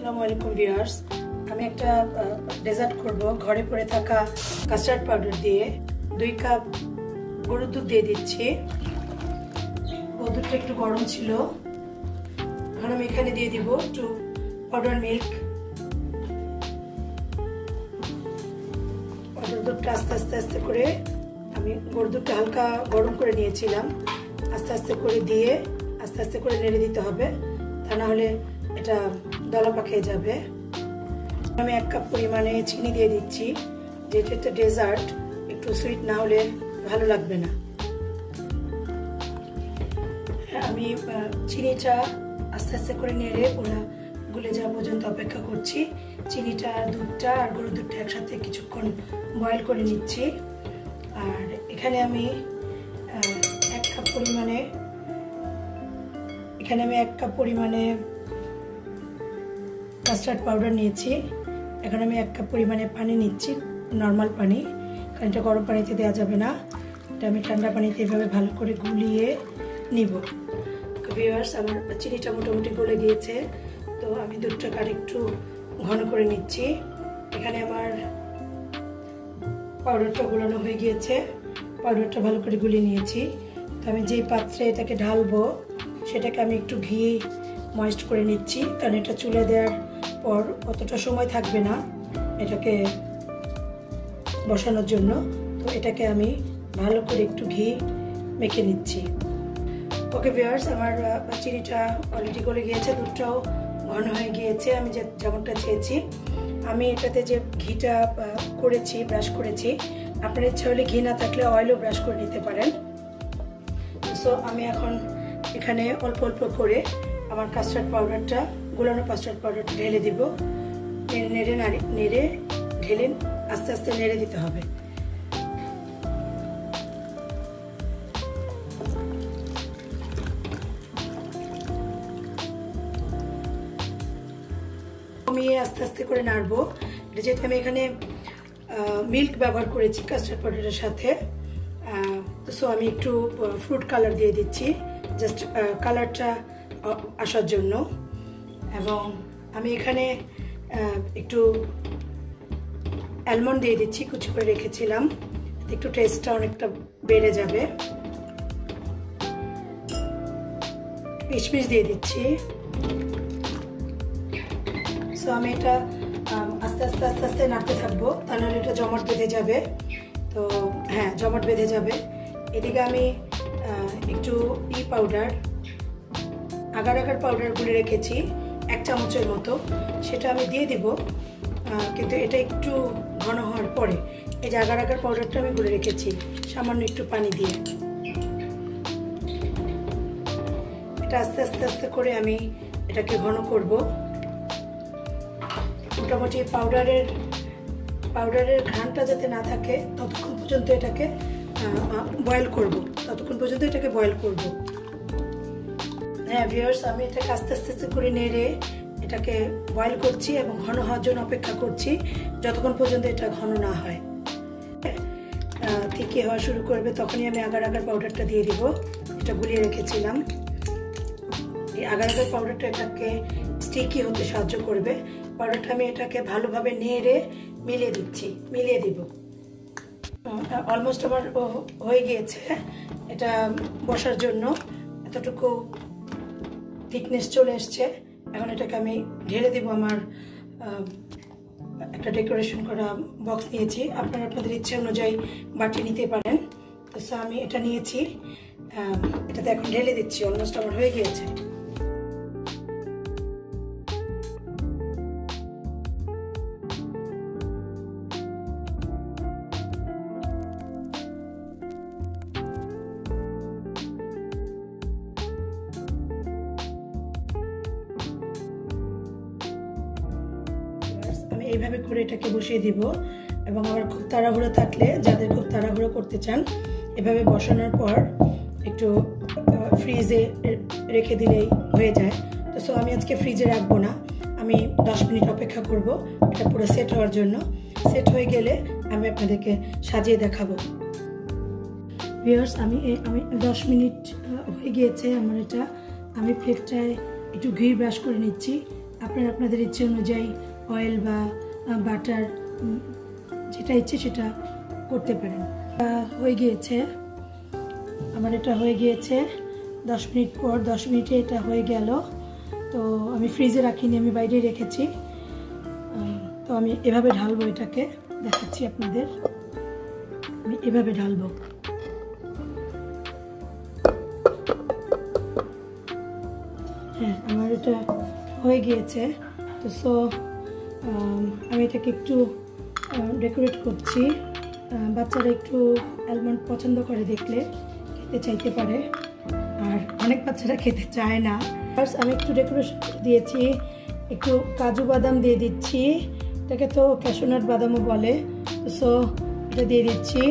আসসালামু আলাইকুম ভিউয়ার্স আমি একটা ডেজার্ট করব। ঘরে পড়ে থাকা কাস্টার্ড পাউডার দিয়ে দুই কাপ গরুর দুধ দিয়ে দিচ্ছি। দুধটা একটু গরম ছিল। আমি এখানে দিয়ে দিব একটু পাউডার মিল্ক পাউডার দুধটা আস্তে আস্তে আস্তে করে আমি গরুর দুধটা হালকা গরম করে নিয়েছিলাম। আস্তে আস্তে করে দিয়ে আস্তে আস্তে করে নেড়ে দিতে হবে। তা না হলে এটা দলা পাকিয়ে যাবে। আমি এক কাপ পরিমাণে চিনি দিয়ে দিচ্ছি, যেটা একটা ডেজার্ট, একটু সুইট না হলে ভালো লাগবে না। আমি চিনিটা আস্তে আস্তে করে নেড়ে ওরা গুলে যাওয়া পর্যন্ত অপেক্ষা করছি। চিনিটা, দুধটা আর গরুর দুধটা একসাথে কিছুক্ষণ বয়েল করে নিচ্ছি। আর এখানে আমি এক কাপ পরিমাণে, এখানে আমি এক কাপ পরিমাণে কাস্টার্ড পাউডার নিয়েছি। এখন আমি এক কাপ পরিমাণে পানি নিচ্ছি নর্মাল পানি। কারণ এটা গরম পানিতে দেওয়া যাবে না। এটা আমি ঠান্ডা পানিতে এভাবে ভালো করে গুলিয়ে নিব। ভিউয়ার্স আমার চিনিটা মোটামুটি গলে গিয়েছে। তো আমি দুধটাকে আর একটু ঘন করে নিচ্ছি। এখানে আমার পাউডারটা গোলানো হয়ে গিয়েছে। পাউডারটা ভালো করে গুলিয়ে নিয়েছি। তো আমি যেই পাত্রে এটাকে ঢালবো, সেটাকে আমি একটু ঘি ময়েস্ট করে নিচ্ছি। কারণ এটা চুলে দেওয়ার পর অতটা সময় থাকবে না এটাকে বসানোর জন্য। তো এটাকে আমি ভালো করে একটু ঘি মেখে নিচ্ছি। ওকে ভিয়ার্স আমার চিনিটা অলরেডি গলে গিয়েছে, দুধটাও ঘন হয়ে গিয়েছে, আমি যে যেমনটা চেয়েছি। আমি এটাতে যে ঘিটা করেছি ব্রাশ করেছি, আপনার ইচ্ছা হলে ঘি না থাকলে অয়েলও ব্রাশ করে নিতে পারেন। সো আমি এখন এখানে অল্প অল্প করে আমার কাস্টার্ড পাউডারটা গোলানো কাস্টার্ড পাউডারটা ঢেলে দিব। নাড়ি নেড়ে ঢেলে আস্তে আস্তে নেড়ে দিতে হবে। কমিয়ে আস্তে আস্তে করে নাড়বো। যেহেতু আমি এখানে মিল্ক ব্যবহার করেছি কাস্টার্ড পাউডারের সাথে সো আমি একটু ফ্রুট কালার দিয়ে দিচ্ছি জাস্ট কালারটা আসার জন্য। এবং আমি এখানে একটু অ্যালমন্ড দিয়ে দিচ্ছি, কুচি করে রেখেছিলাম। একটু টেস্টটা অনেকটা বেড়ে যাবে। কিশমিশ দিয়ে দিচ্ছি। সো আমি এটা আস্তে আস্তে আস্তে আস্তে নাড়তে থাকব। তা নাহলে এটা জমাট বেঁধে যাবে। তো হ্যাঁ জমাট বেঁধে যাবে। এদিকে আমি একটু ই পাউডার আগার আগার পাউডার গুলে রেখেছি। এক চামচের মতো, সেটা আমি দিয়ে দিব কিন্তু এটা একটু ঘন হওয়ার পরে, এই যে আগার আগার পাউডারটা আমি গুলে রেখেছি, সামান্য একটু পানি দিয়ে। এটা আস্তে আস্তে আস্তে করে আমি এটাকে ঘন করব। মোটামুটি পাউডারের পাউডারের ঘ্রাণটা যাতে না থাকে, ততক্ষণ পর্যন্ত এটাকে বয়েল করব। ততক্ষণ পর্যন্ত এটাকে বয়েল করব। হ্যাঁ ভিউয়ার্স আমি এটাকে আস্তে আস্তে আস্তে করে নেড়ে এটাকে বয়েল করছি এবং ঘন হওয়ার জন্য অপেক্ষা করছি যতক্ষণ পর্যন্ত এটা ঘন না হয়। থেকে হওয়া শুরু করবে। তখনই আমি আগার আগার পাউডারটা দিয়ে দিব। এটা গুলিয়ে রেখেছিলাম। এই আগার আগার পাউডারটা এটাকে স্টিকি হতে সাহায্য করবে। পাউডারটা আমি এটাকে ভালোভাবে নেড়ে মিলিয়ে দিচ্ছি, মিলিয়ে দিব। অলমোস্ট আমার হয়ে গিয়েছে। এটা বসার জন্য। এতটুকু থিকনেস চলে এসছে। এখন এটাকে আমি ঢেলে দেবো আমার একটা ডেকোরেশন করা বক্স নিয়েছি। আপনারা আপনাদের ইচ্ছে অনুযায়ী বাটি নিতে পারেন। তো আমি এটা নিয়েছি। এটাতে এখন ঢেলে দিচ্ছি অলমোস্ট আমার হয়ে গিয়েছে। এইভাবে করে এটাকে বসিয়ে দিব এবং আমার খুব তাড়াহুড়ো থাকলে যাদের খুব তাড়াহুড়ো করতে চান, এভাবে বসানোর পর একটু ফ্রিজে রেখে দিলেই হয়ে যায়। তো সো আমি আজকে ফ্রিজে রাখব না। আমি দশ মিনিট অপেক্ষা করব। এটা পুরো সেট হওয়ার জন্য। সেট হয়ে গেলে আমি আপনাদেরকে সাজিয়ে দেখাবো। ভিউয়ার্স আমি আমি দশ মিনিট হয়ে গিয়েছে আমার এটা। আমি প্লেটটায় একটু ঘি ব্রাশ করে নিচ্ছি। আপনারা, আপনাদের ইচ্ছে অনুযায়ী অয়েল বা বাটার যেটা ইচ্ছে সেটা করতে পারেন। হয়ে গিয়েছে। আমার এটা হয়ে গিয়েছে। দশ মিনিট পর, দশ মিনিটে এটা হয়ে গেল। তো আমি ফ্রিজে রাখিনি, আমি বাইরে রেখেছি। তো আমি এভাবে ঢালবো এটাকে। দেখাচ্ছি আপনাদের। আমি এভাবে ঢালবো। হ্যাঁ আমার এটা হয়ে গিয়েছে। তো সো আমি এটাকে একটু ডেকোরেট করছি। বাচ্চারা একটু অ্যালমন্ড পছন্দ করে দেখলে, খেতে চাইতে পারে। আর অনেক বাচ্চারা খেতে চায় না। ফার্স্ট আমি একটু ডেকোরেশন দিয়েছি, একটু কাজু বাদাম দিয়ে দিচ্ছি। এটাকে তো ক্যাশোনাট বাদামও বলে সো এটা দিয়ে দিচ্ছি।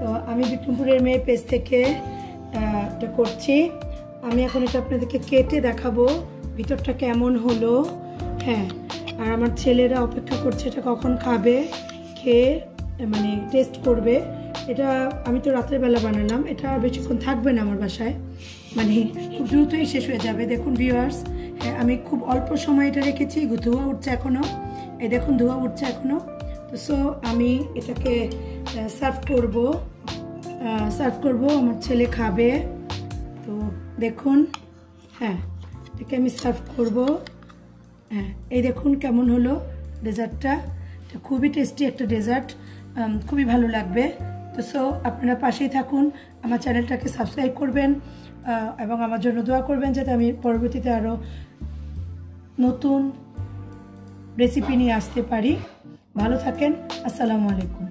তো আমি বিক্রমপুরের মেয়ে পেজ থেকে এটা করছি। আমি এখন এটা আপনাদেরকে কেটে দেখাবো, ভিতরটা কেমন হলো। হ্যাঁ। আর আমার ছেলেরা অপেক্ষা করছে এটা কখন খাবে, খেয়ে মানে টেস্ট করবে। এটা আমি তো রাত্রেবেলা বানালাম, এটা আর বেশিক্ষণ থাকবে না আমার বাসায়। মানে খুব দ্রুতই শেষ হয়ে যাবে। দেখুন ভিউয়ার্স হ্যাঁ আমি খুব অল্প সময় এটা রেখেছি ধোয়া উঠছে এখনও এই দেখুন ধোয়া উঠছে এখনও তো সো আমি এটাকে সার্ভ করব। সার্ভ করব, আমার ছেলে খাবে। তো দেখুন হ্যাঁ এটাকে আমি সার্ভ করব। হ্যাঁ এই দেখুন কেমন হলো ডেজার্টটা। খুবই টেস্টি একটা ডেজার্ট খুবই ভালো লাগবে। তো সো, আপনারা পাশেই থাকুন, আমার চ্যানেলটাকে সাবস্ক্রাইব করবেন এবং আমার জন্য দোয়া করবেন যাতে আমি পরবর্তীতে আরও নতুন রেসিপি নিয়ে আসতে পারি। ভালো থাকেন, আসসালামু আলাইকুম।